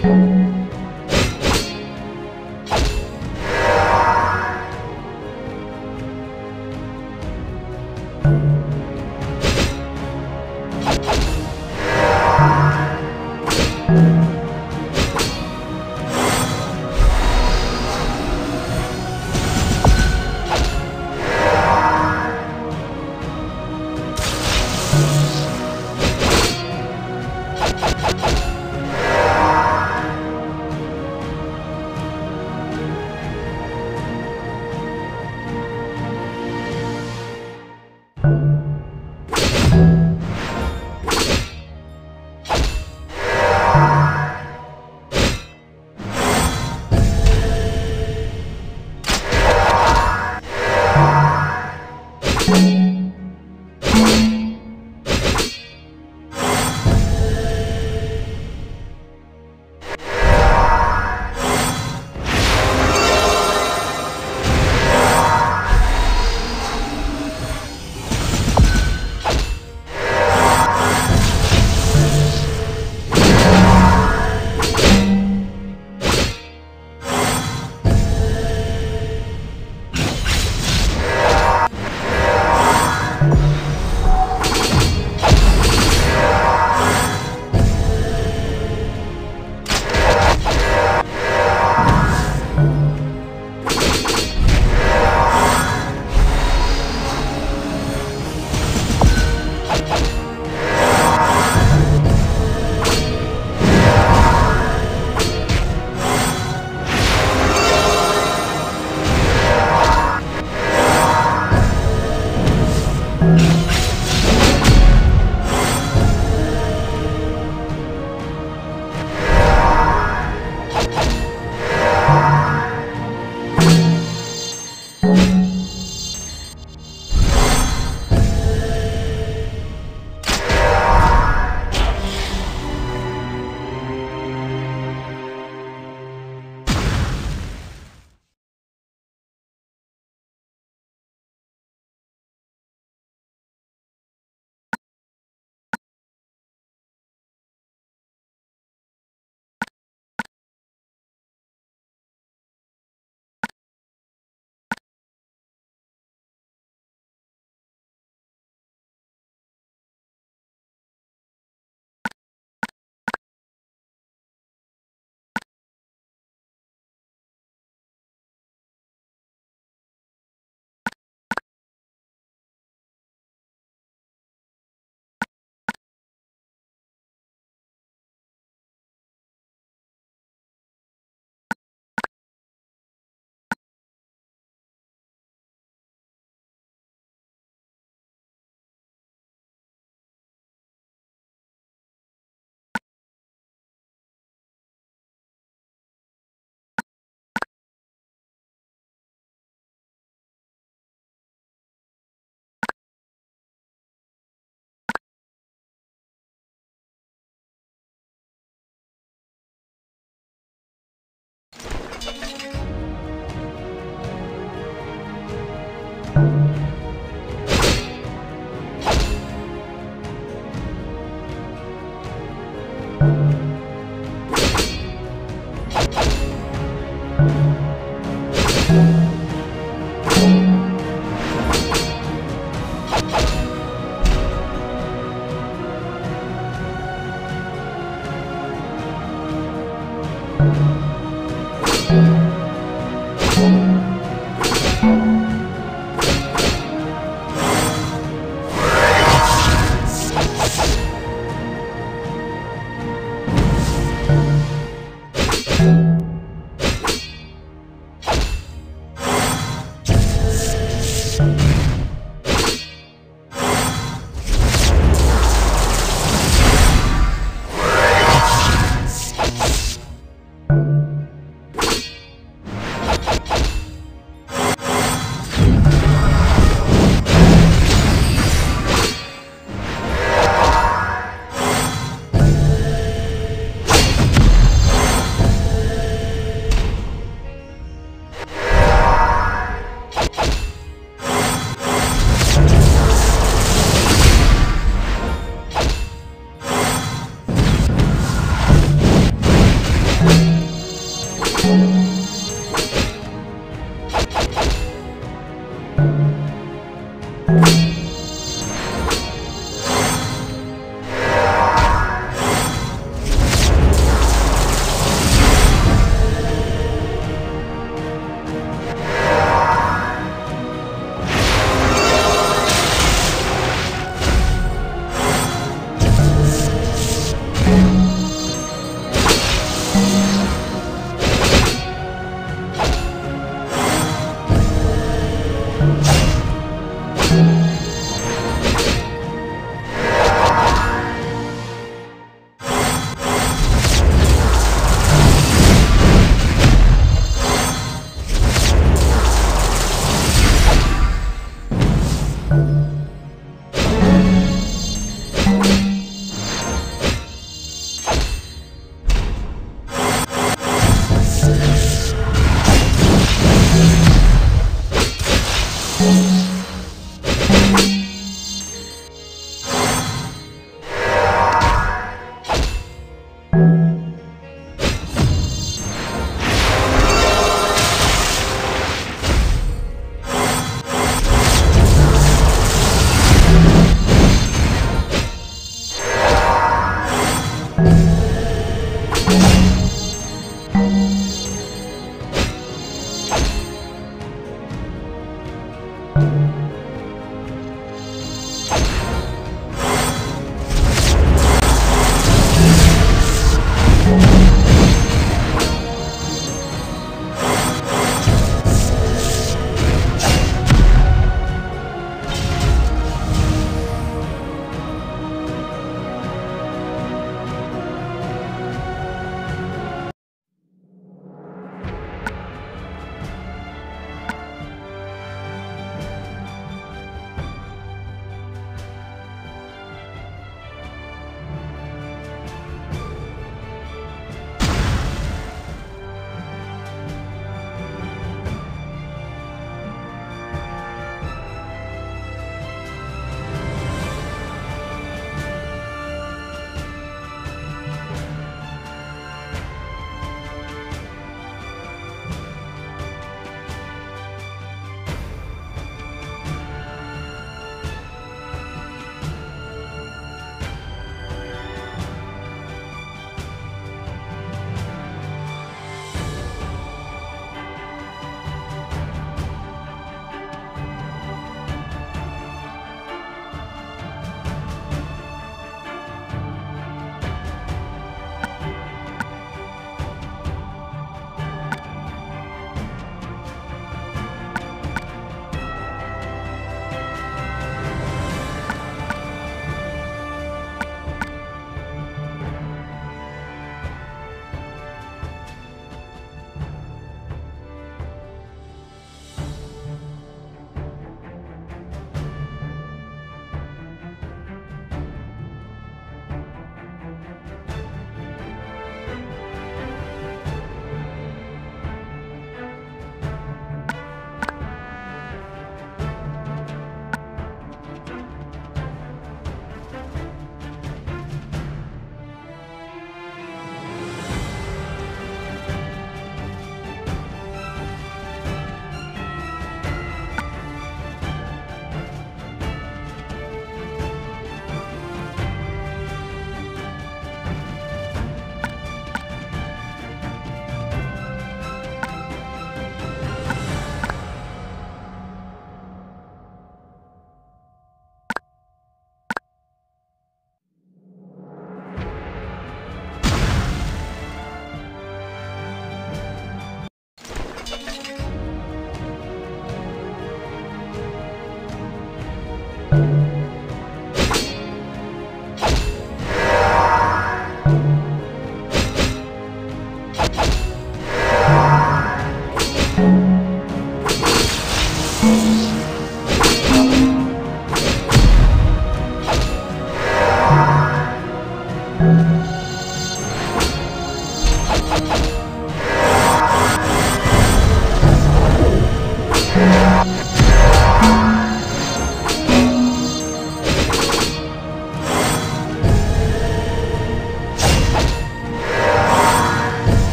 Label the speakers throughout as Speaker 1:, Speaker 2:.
Speaker 1: Thank you. Wow.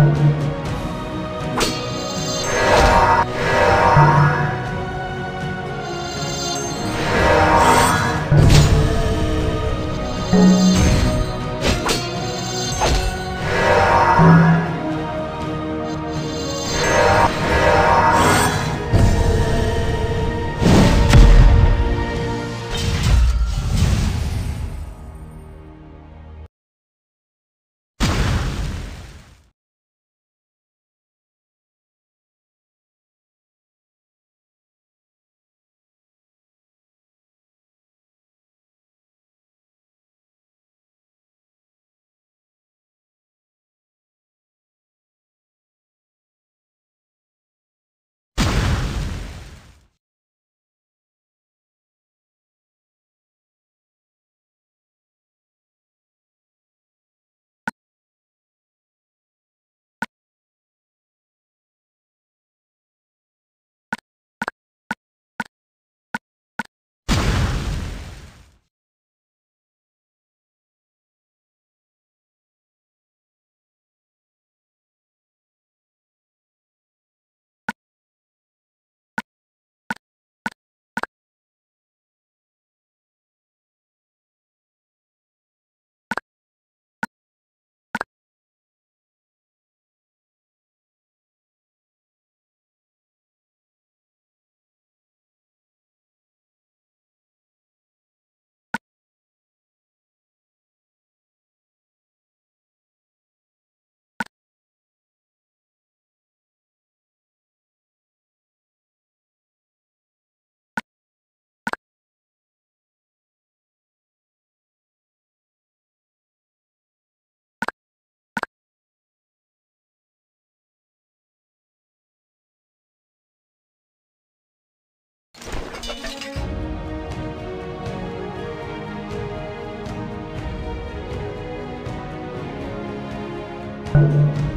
Speaker 1: Thank you. Thank you.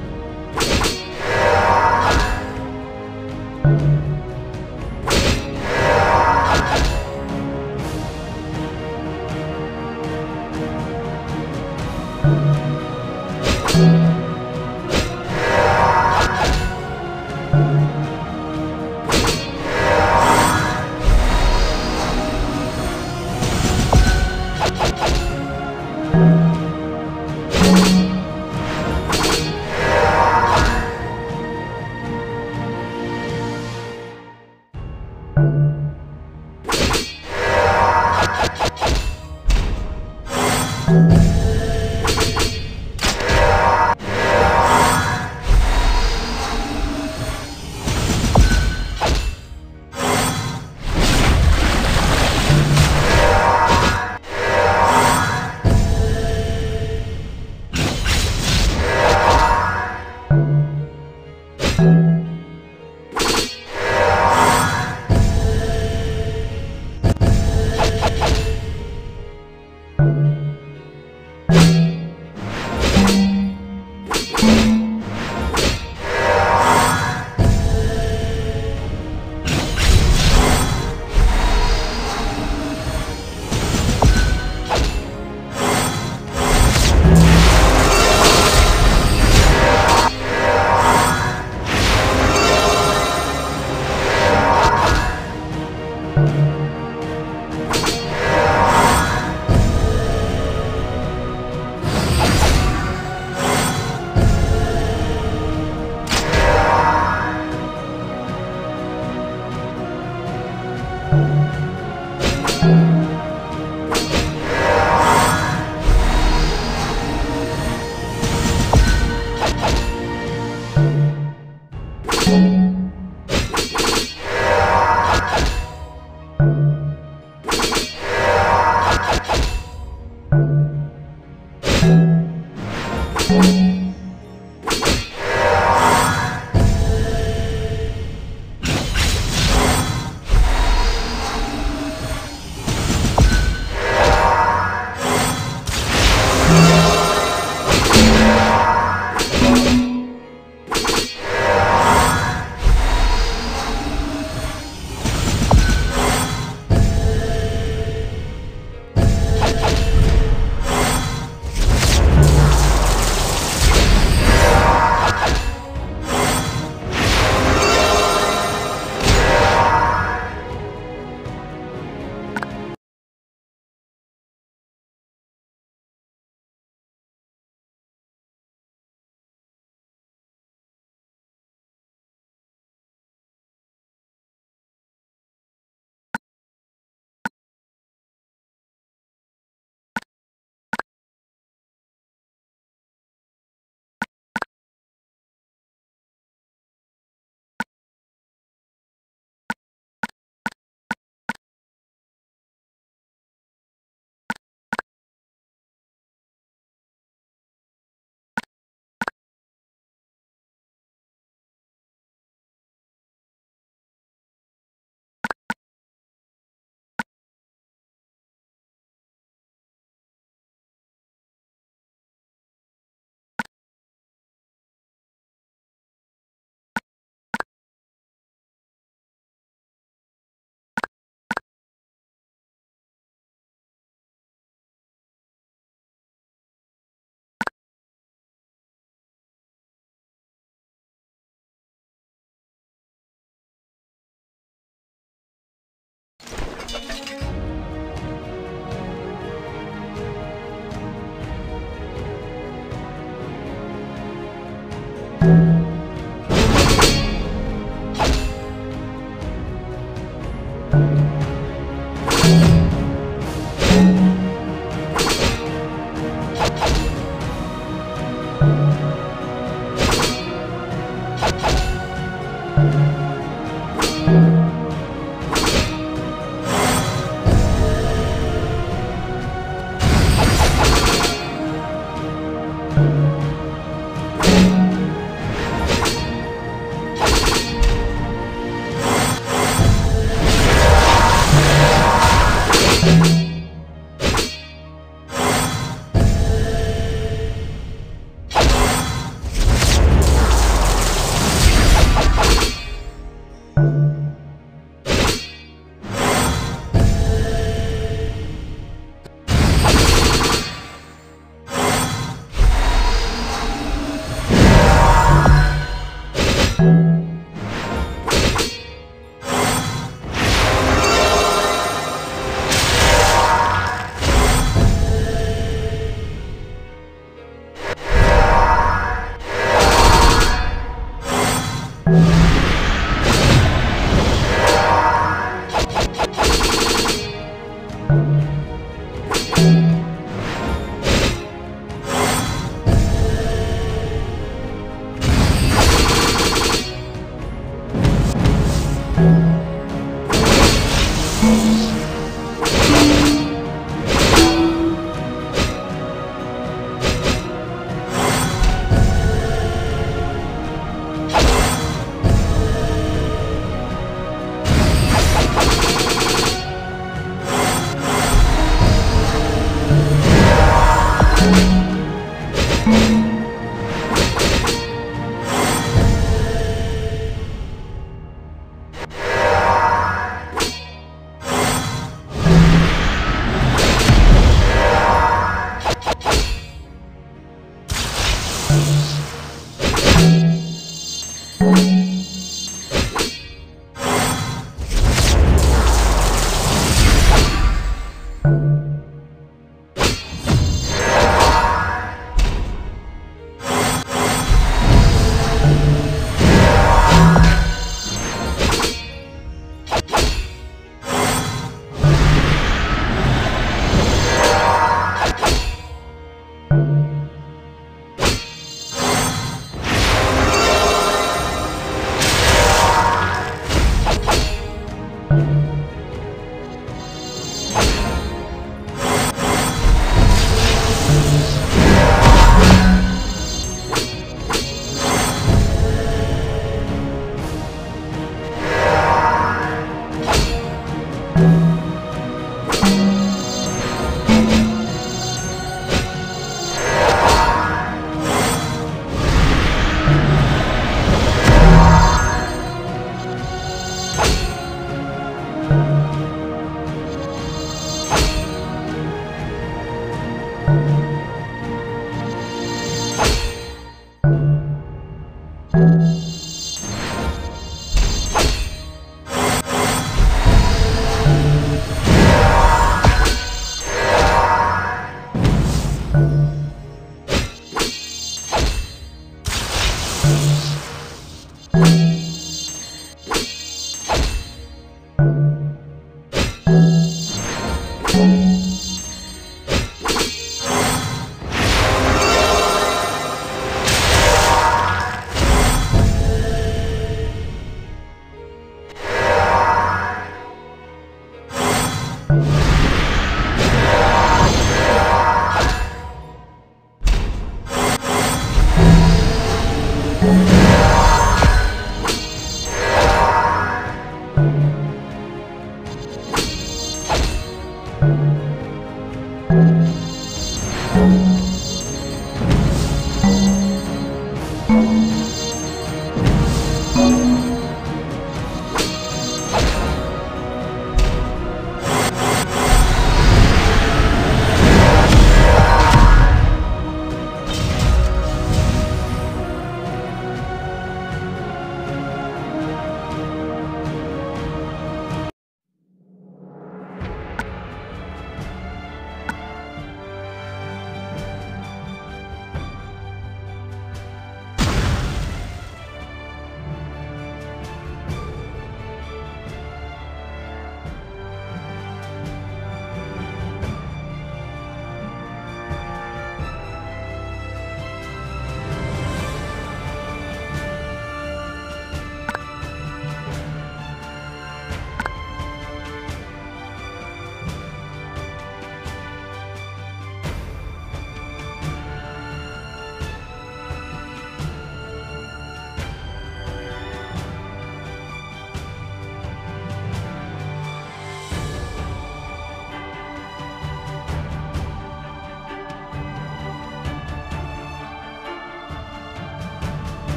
Speaker 1: Thank you.